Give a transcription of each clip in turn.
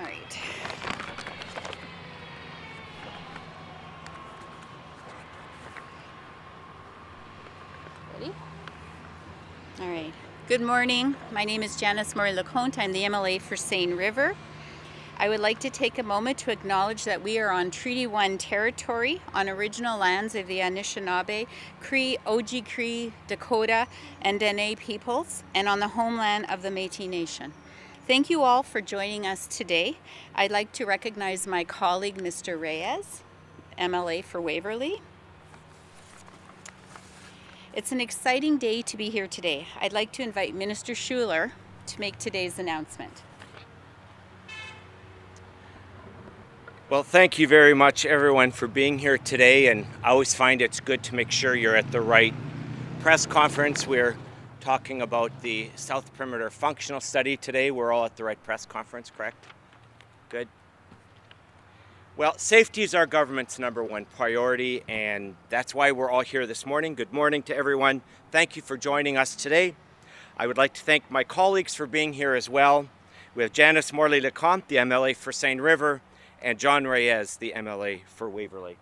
All right. Ready? All right. Good morning. My name is Janice Morley Lecomte. I'm the MLA for Seine River. I would like to take a moment to acknowledge that we are on Treaty 1 territory on original lands of the Anishinaabe, Cree, Oji-Cree, Dakota, and Dene peoples, and on the homeland of the Métis Nation. Thank you all for joining us today. I'd like to recognize my colleague, Mr. Reyes, MLA for Waverley. It's an exciting day to be here today. I'd like to invite Minister Schuler to make today's announcement. Well, thank you very much, everyone, for being here today. And I always find it's good to make sure you're at the right press conference. We're talking about the South Perimeter Functional Study today. We're all at the right press conference, correct? Good. Well, safety is our government's number one priority, and that's why we're all here this morning. Good morning to everyone. Thank you for joining us today. I would like to thank my colleagues for being here as well. We have Janice Morley Lecomte, the MLA for Seine River, and Jon Reyes, the MLA for Waverley.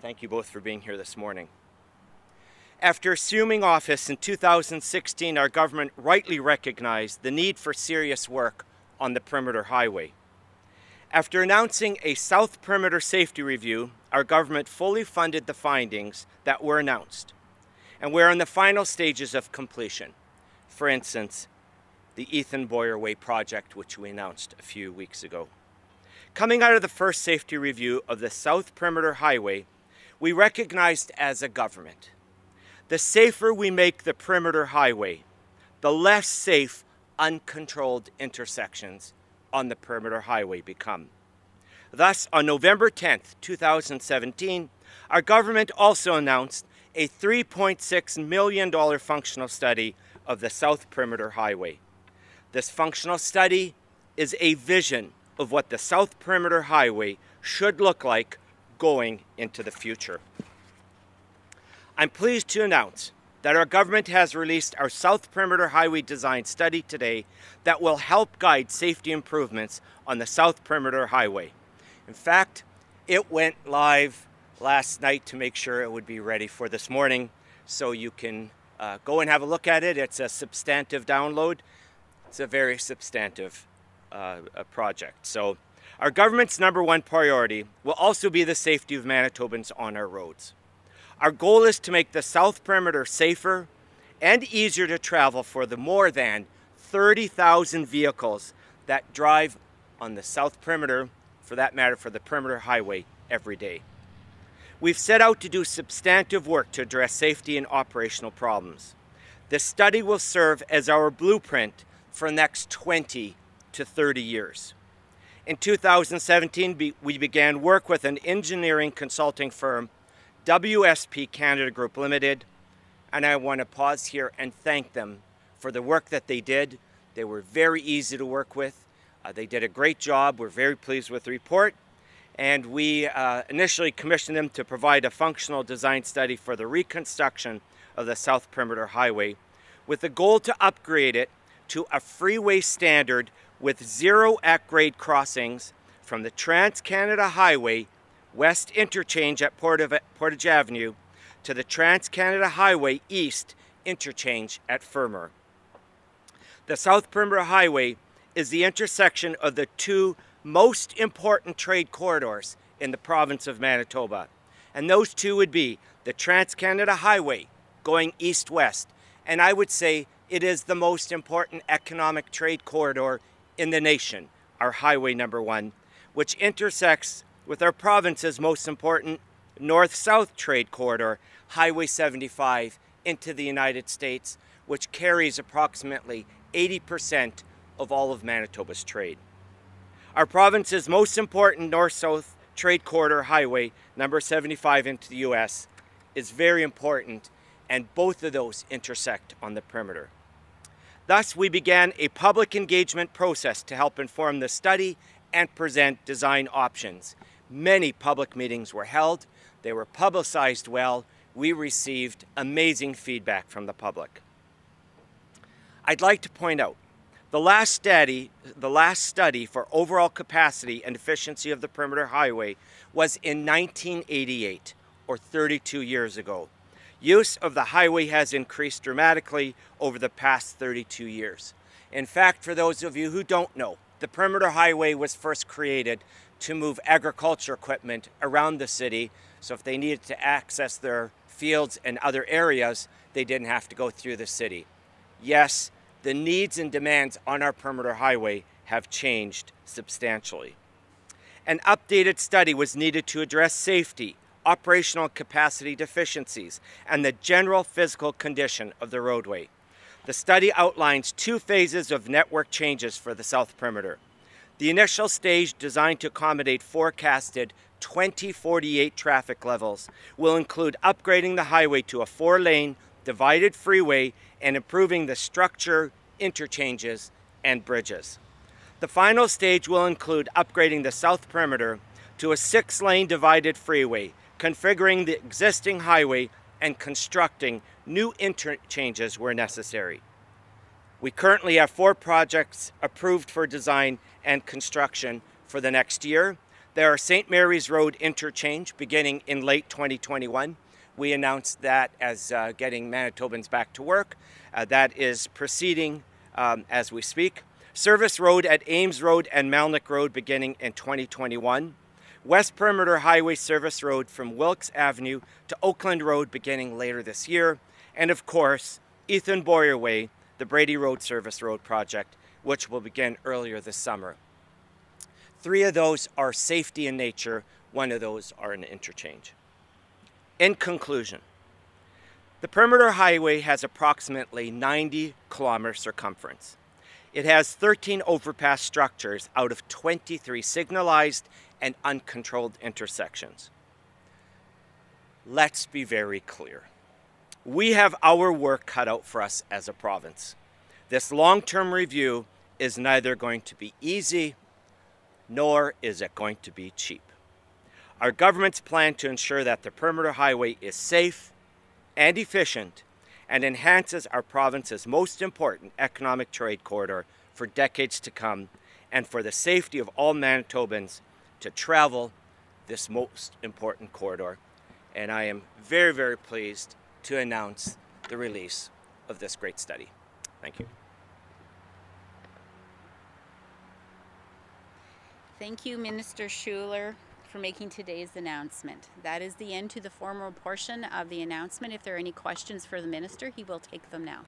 Thank you both for being here this morning. After assuming office in 2016, our government rightly recognized the need for serious work on the Perimeter Highway. After announcing a South Perimeter Safety Review, our government fully funded the findings that were announced, and we're in the final stages of completion. For instance, the Ethan Boyer Way project, which we announced a few weeks ago. Coming out of the first safety review of the South Perimeter Highway, we recognized as a government the safer we make the Perimeter Highway, the less safe uncontrolled intersections on the Perimeter Highway become. Thus, on November 10th, 2017, our government also announced a $3.6 million functional study of the South Perimeter Highway. This functional study is a vision of what the South Perimeter Highway should look like going into the future. I'm pleased to announce that our government has released our South Perimeter Highway Design Study today that will help guide safety improvements on the South Perimeter Highway. In fact, it went live last night to make sure it would be ready for this morning so you can uh, go and have a look at it. It's a substantive download. It's a very substantive uh, project. So our government's number one priority will also be the safety of Manitobans on our roads. Our goal is to make the South Perimeter safer and easier to travel for the more than 30,000 vehicles that drive on the South Perimeter, for that matter, for the Perimeter Highway every day. We've set out to do substantive work to address safety and operational problems. This study will serve as our blueprint for the next 20 to 30 years. In 2017, we began work with an engineering consulting firm, WSP Canada Group Limited, and I want to pause here and thank them for the work that they did. They were very easy to work with. Uh, they did a great job. We're very pleased with the report. And we uh, initially commissioned them to provide a functional design study for the reconstruction of the South Perimeter Highway with the goal to upgrade it to a freeway standard with zero at-grade crossings from the Trans-Canada Highway West Interchange at Portage Avenue to the Trans-Canada Highway East Interchange at Fermor. The South Perimeter Highway is the intersection of the two most important trade corridors in the province of Manitoba. And those two would be the Trans-Canada Highway going east-west, and I would say it is the most important economic trade corridor in the nation, our highway number one, which intersects with our province's most important north-south trade corridor, Highway 75, into the United States, which carries approximately 80% of all of Manitoba's trade. Our province's most important north-south trade corridor highway, number 75 into the US, is very important and both of those intersect on the perimeter. Thus, we began a public engagement process to help inform the study and present design options. Many public meetings were held. They were publicized well. We received amazing feedback from the public. I'd like to point out The last study, the last study for overall capacity and efficiency of the perimeter highway was in 1988 or 32 years ago. Use of the highway has increased dramatically over the past 32 years. In fact, for those of you who don't know, the perimeter highway was first created to move agriculture equipment around the city so if they needed to access their fields and other areas, they didn't have to go through the city. Yes, the needs and demands on our perimeter highway have changed substantially. An updated study was needed to address safety, operational capacity deficiencies, and the general physical condition of the roadway. The study outlines two phases of network changes for the south perimeter. The initial stage, designed to accommodate forecasted 2048 traffic levels, will include upgrading the highway to a four lane divided freeway and improving the structure, interchanges, and bridges. The final stage will include upgrading the south perimeter to a six lane divided freeway, configuring the existing highway and constructing new interchanges where necessary. We currently have four projects approved for design and construction for the next year. There are St. Mary's Road interchange beginning in late 2021. We announced that as uh, getting Manitobans back to work. Uh, that is proceeding um, as we speak. Service Road at Ames Road and Melnick Road beginning in 2021. West Perimeter Highway Service Road from Wilkes Avenue to Oakland Road beginning later this year. And of course, Ethan Boyer Way, the Brady Road Service Road project, which will begin earlier this summer. Three of those are safety in nature, one of those are an interchange. In conclusion, the perimeter highway has approximately 90 kilometer circumference. It has 13 overpass structures out of 23 signalized and uncontrolled intersections. Let's be very clear. We have our work cut out for us as a province. This long term review is neither going to be easy nor is it going to be cheap. Our government's plan to ensure that the perimeter highway is safe and efficient and enhances our province's most important economic trade corridor for decades to come and for the safety of all Manitobans to travel this most important corridor. And I am very, very pleased to announce the release of this great study. Thank you. Thank you, Minister Schuler, for making today's announcement. That is the end to the formal portion of the announcement. If there are any questions for the minister, he will take them now.